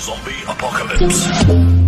Zombie apocalypse.